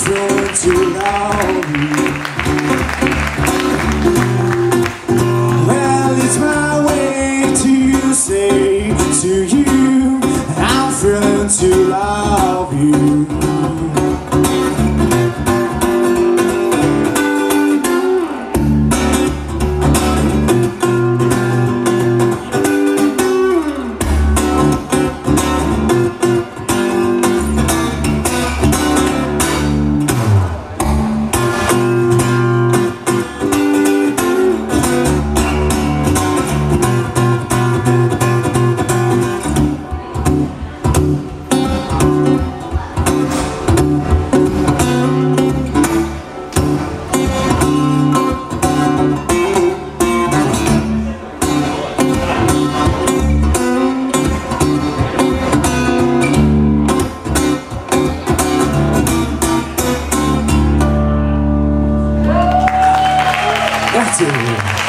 not too long. 谢谢